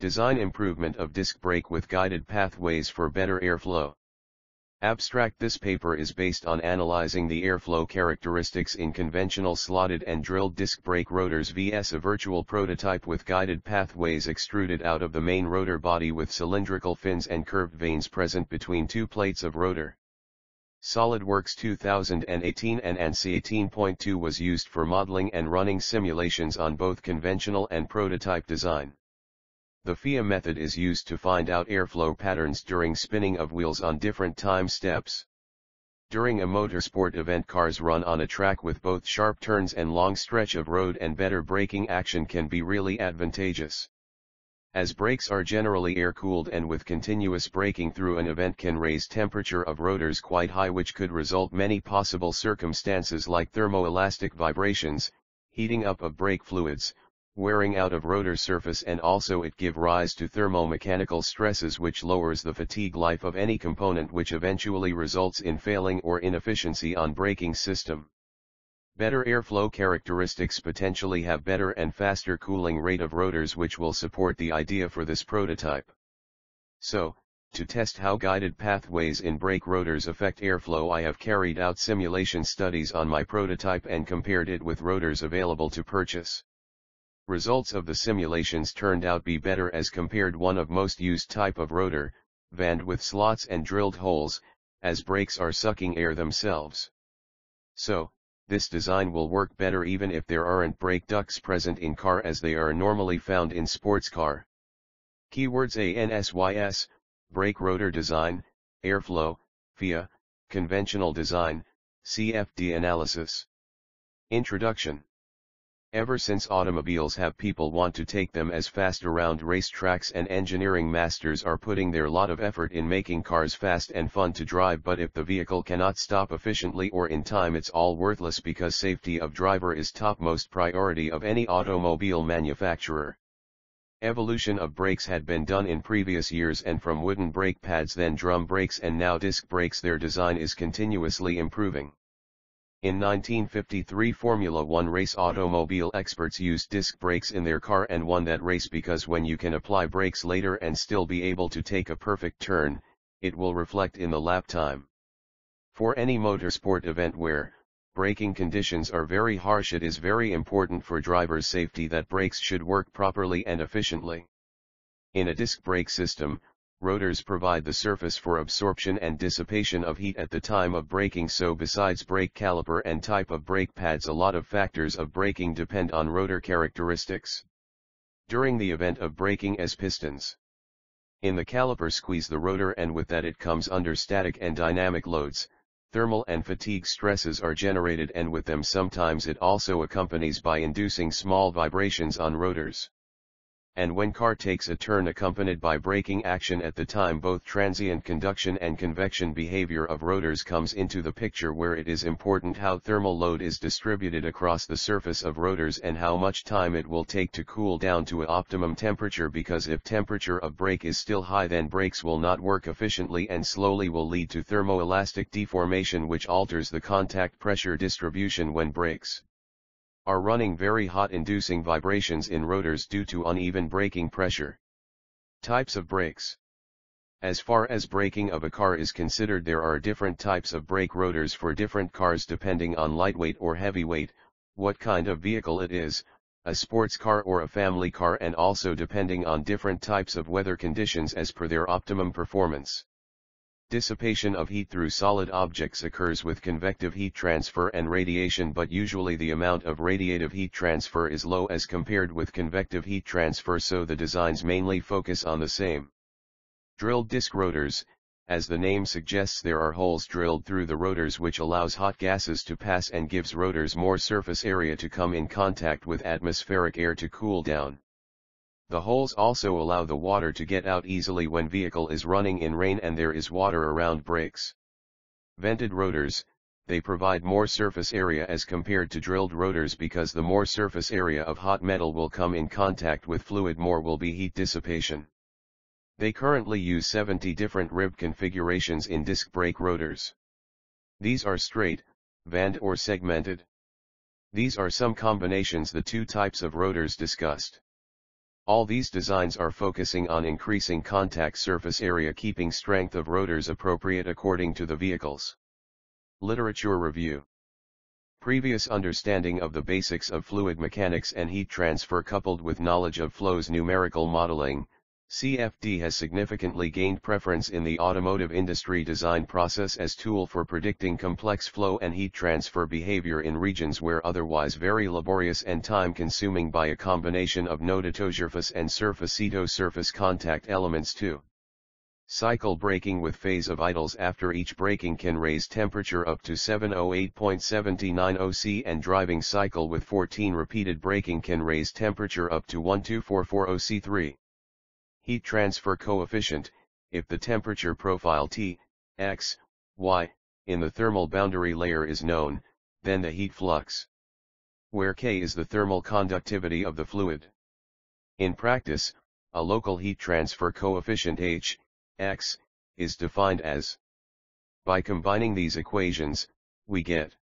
Design improvement of disc brake with guided pathways for better airflow. Abstract This paper is based on analyzing the airflow characteristics in conventional slotted and drilled disc brake rotors vs a virtual prototype with guided pathways extruded out of the main rotor body with cylindrical fins and curved vanes present between two plates of rotor. SolidWorks 2018 and ANSYS 18.2 was used for modeling and running simulations on both conventional and prototype design. The FEA method is used to find out airflow patterns during spinning of wheels on different time steps. During a motorsport event cars run on a track with both sharp turns and long stretch of road and better braking action can be really advantageous. As brakes are generally air-cooled and with continuous braking through an event can raise temperature of rotors quite high which could result many possible circumstances like thermoelastic vibrations, heating up of brake fluids, wearing out of rotor surface and also it give rise to thermomechanical stresses which lowers the fatigue life of any component which eventually results in failing or inefficiency on braking system. Better airflow characteristics potentially have better and faster cooling rate of rotors which will support the idea for this prototype. So, to test how guided pathways in brake rotors affect airflow I have carried out simulation studies on my prototype and compared it with rotors available to purchase. Results of the simulations turned out be better as compared one of most used type of rotor, vanned with slots and drilled holes, as brakes are sucking air themselves. So, this design will work better even if there aren't brake ducts present in car as they are normally found in sports car. Keywords ANSYS, brake rotor design, airflow, FEA, conventional design, CFD analysis. Introduction Ever since automobiles have people want to take them as fast around racetracks and engineering masters are putting their lot of effort in making cars fast and fun to drive but if the vehicle cannot stop efficiently or in time it's all worthless because safety of driver is topmost priority of any automobile manufacturer. Evolution of brakes had been done in previous years and from wooden brake pads then drum brakes and now disc brakes their design is continuously improving. In 1953 Formula One race automobile experts used disc brakes in their car and won that race because when you can apply brakes later and still be able to take a perfect turn, it will reflect in the lap time. For any motorsport event where, braking conditions are very harsh it is very important for driver's safety that brakes should work properly and efficiently. In a disc brake system, rotors provide the surface for absorption and dissipation of heat at the time of braking so besides brake caliper and type of brake pads a lot of factors of braking depend on rotor characteristics. During the event of braking as pistons. In the caliper squeeze the rotor and with that it comes under static and dynamic loads, thermal and fatigue stresses are generated and with them sometimes it also accompanies by inducing small vibrations on rotors and when car takes a turn accompanied by braking action at the time both transient conduction and convection behavior of rotors comes into the picture where it is important how thermal load is distributed across the surface of rotors and how much time it will take to cool down to a optimum temperature because if temperature of brake is still high then brakes will not work efficiently and slowly will lead to thermoelastic deformation which alters the contact pressure distribution when brakes are running very hot inducing vibrations in rotors due to uneven braking pressure. Types of brakes. As far as braking of a car is considered there are different types of brake rotors for different cars depending on lightweight or heavyweight, what kind of vehicle it is, a sports car or a family car and also depending on different types of weather conditions as per their optimum performance. Dissipation of heat through solid objects occurs with convective heat transfer and radiation but usually the amount of radiative heat transfer is low as compared with convective heat transfer so the designs mainly focus on the same. Drilled disc rotors, as the name suggests there are holes drilled through the rotors which allows hot gases to pass and gives rotors more surface area to come in contact with atmospheric air to cool down. The holes also allow the water to get out easily when vehicle is running in rain and there is water around brakes. Vented rotors, they provide more surface area as compared to drilled rotors because the more surface area of hot metal will come in contact with fluid more will be heat dissipation. They currently use 70 different rib configurations in disc brake rotors. These are straight, vanned or segmented. These are some combinations the two types of rotors discussed. All these designs are focusing on increasing contact surface area keeping strength of rotors appropriate according to the vehicles. Literature Review Previous understanding of the basics of fluid mechanics and heat transfer coupled with knowledge of flows numerical modeling, CFD has significantly gained preference in the automotive industry design process as tool for predicting complex flow and heat transfer behavior in regions where otherwise very laborious and time-consuming by a combination of node-to-surface and surface-to-surface contact elements too. Cycle braking with phase of idles after each braking can raise temperature up to 708.79 C and driving cycle with 14 repeated braking can raise temperature up to 12440 C3 heat transfer coefficient, if the temperature profile T, X, Y, in the thermal boundary layer is known, then the heat flux. Where K is the thermal conductivity of the fluid. In practice, a local heat transfer coefficient H, X, is defined as. By combining these equations, we get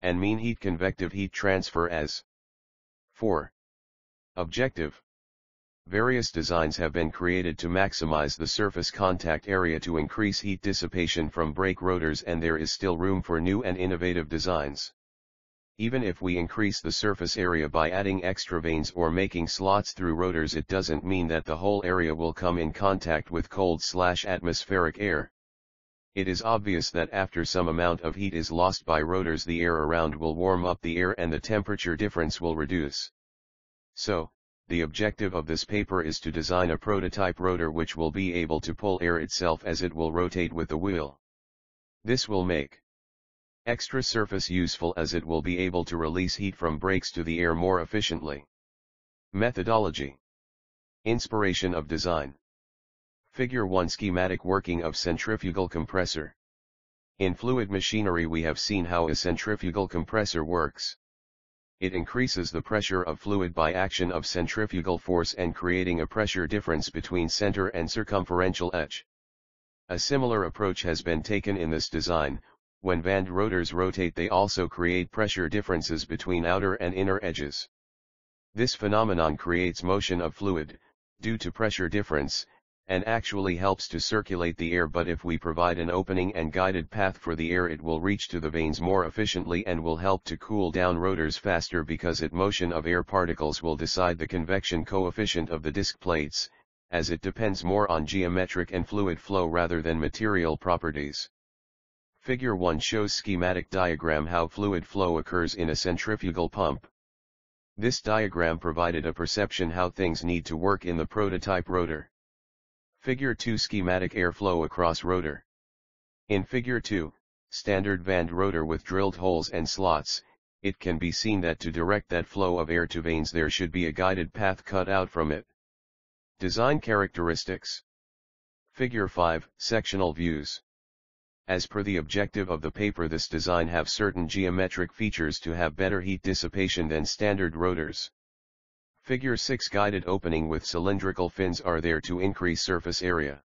and mean heat convective heat transfer as 4. Objective Various designs have been created to maximize the surface contact area to increase heat dissipation from brake rotors and there is still room for new and innovative designs. Even if we increase the surface area by adding extra vanes or making slots through rotors it doesn't mean that the whole area will come in contact with cold slash atmospheric air. It is obvious that after some amount of heat is lost by rotors the air around will warm up the air and the temperature difference will reduce. So, the objective of this paper is to design a prototype rotor which will be able to pull air itself as it will rotate with the wheel. This will make extra surface useful as it will be able to release heat from brakes to the air more efficiently. Methodology Inspiration of design Figure 1 Schematic working of centrifugal compressor In fluid machinery we have seen how a centrifugal compressor works it increases the pressure of fluid by action of centrifugal force and creating a pressure difference between center and circumferential edge. A similar approach has been taken in this design, when vane rotors rotate they also create pressure differences between outer and inner edges. This phenomenon creates motion of fluid, due to pressure difference, and actually helps to circulate the air but if we provide an opening and guided path for the air it will reach to the vanes more efficiently and will help to cool down rotors faster because it motion of air particles will decide the convection coefficient of the disc plates, as it depends more on geometric and fluid flow rather than material properties. Figure 1 shows schematic diagram how fluid flow occurs in a centrifugal pump. This diagram provided a perception how things need to work in the prototype rotor. Figure 2 Schematic airflow across rotor. In Figure 2, standard vane rotor with drilled holes and slots, it can be seen that to direct that flow of air to vanes there should be a guided path cut out from it. Design characteristics. Figure 5 Sectional views. As per the objective of the paper this design have certain geometric features to have better heat dissipation than standard rotors. Figure 6 guided opening with cylindrical fins are there to increase surface area.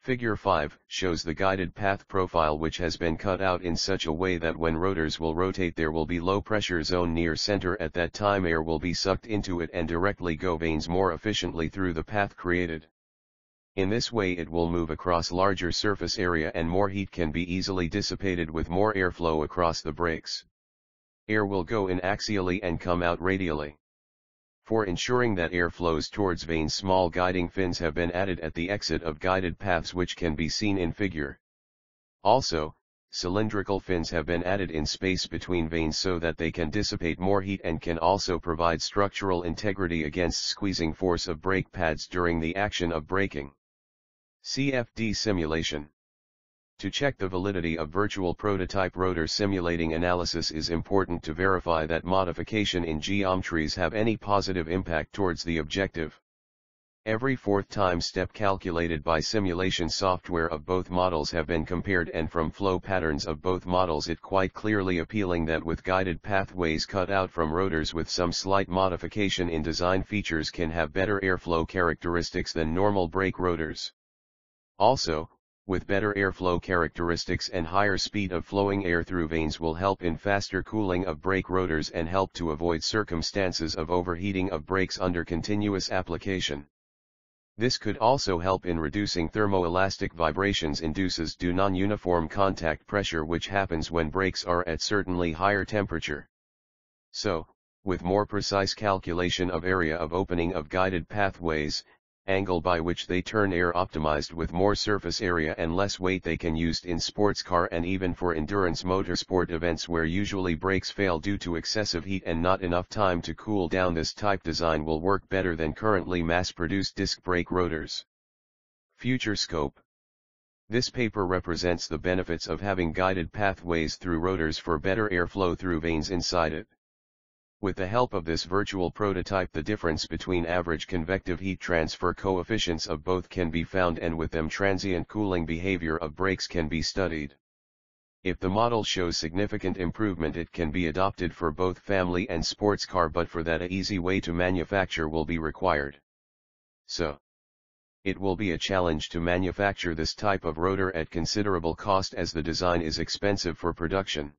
Figure 5 shows the guided path profile which has been cut out in such a way that when rotors will rotate there will be low pressure zone near center at that time air will be sucked into it and directly go vanes more efficiently through the path created. In this way it will move across larger surface area and more heat can be easily dissipated with more airflow across the brakes. Air will go in axially and come out radially. For ensuring that air flows towards vanes small guiding fins have been added at the exit of guided paths which can be seen in figure. Also, cylindrical fins have been added in space between vanes so that they can dissipate more heat and can also provide structural integrity against squeezing force of brake pads during the action of braking. CFD simulation to check the validity of virtual prototype rotor simulating analysis is important to verify that modification in geometries have any positive impact towards the objective. Every fourth time step calculated by simulation software of both models have been compared and from flow patterns of both models it quite clearly appealing that with guided pathways cut out from rotors with some slight modification in design features can have better airflow characteristics than normal brake rotors. Also, with better airflow characteristics and higher speed of flowing air through vanes will help in faster cooling of brake rotors and help to avoid circumstances of overheating of brakes under continuous application. This could also help in reducing thermoelastic vibrations induces due non-uniform contact pressure which happens when brakes are at certainly higher temperature. So, with more precise calculation of area of opening of guided pathways, angle by which they turn air optimized with more surface area and less weight they can used in sports car and even for endurance motorsport events where usually brakes fail due to excessive heat and not enough time to cool down this type design will work better than currently mass-produced disc brake rotors. Future scope This paper represents the benefits of having guided pathways through rotors for better airflow through vanes inside it. With the help of this virtual prototype the difference between average convective heat transfer coefficients of both can be found and with them transient cooling behavior of brakes can be studied. If the model shows significant improvement it can be adopted for both family and sports car but for that a easy way to manufacture will be required. So, it will be a challenge to manufacture this type of rotor at considerable cost as the design is expensive for production.